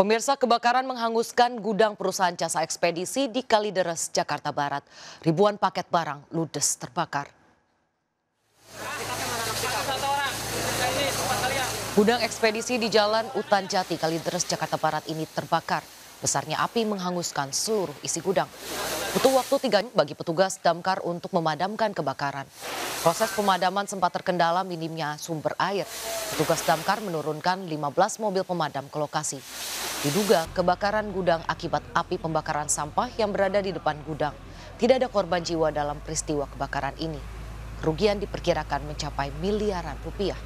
Pemirsa kebakaran menghanguskan gudang perusahaan jasa ekspedisi di Kalideres, Jakarta Barat. Ribuan paket barang ludes terbakar. Gudang ekspedisi di Jalan Utan Jati, Kalideres, Jakarta Barat ini terbakar. Besarnya api menghanguskan seluruh isi gudang. Butuh waktu tiga bagi petugas damkar untuk memadamkan kebakaran. Proses pemadaman sempat terkendala minimnya sumber air. Petugas damkar menurunkan 15 mobil pemadam ke lokasi. Diduga kebakaran gudang akibat api pembakaran sampah yang berada di depan gudang. Tidak ada korban jiwa dalam peristiwa kebakaran ini. Kerugian diperkirakan mencapai miliaran rupiah.